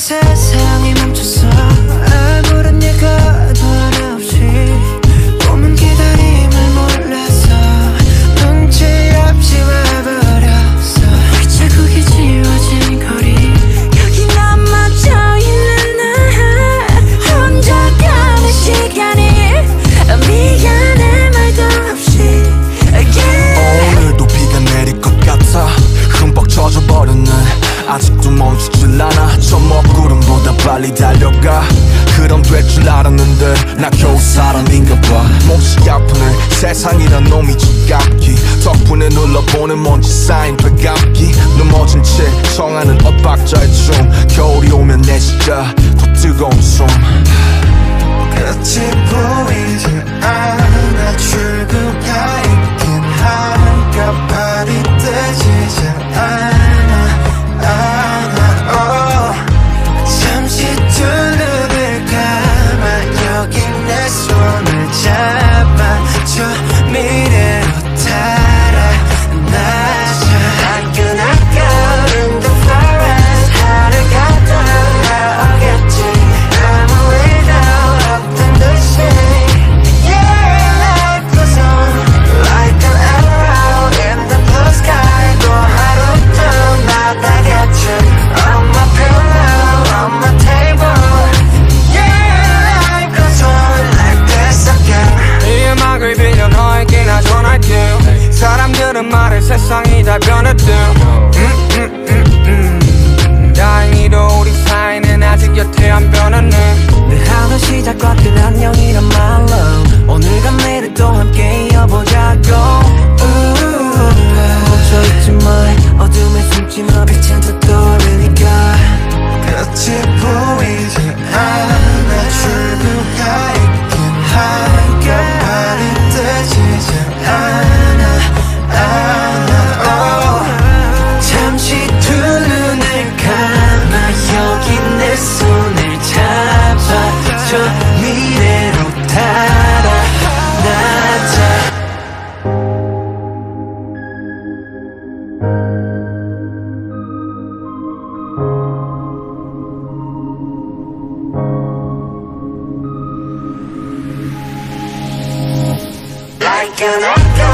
세상이 멈췄어. 아무런 예감 빨리 달려가. 그럼 될 줄 알았는데 나 겨우 사람인가 봐. 몹시 아프네. 세상이란 놈이 지각기. 덕분에 눌러보는 먼지 쌓인 배갑기. 넘어진 채 청하는 엇박자의 춤. 겨울이 오면 내 진짜 더 뜨거운 숨. 끝이 미래로 달아나자 Like an echo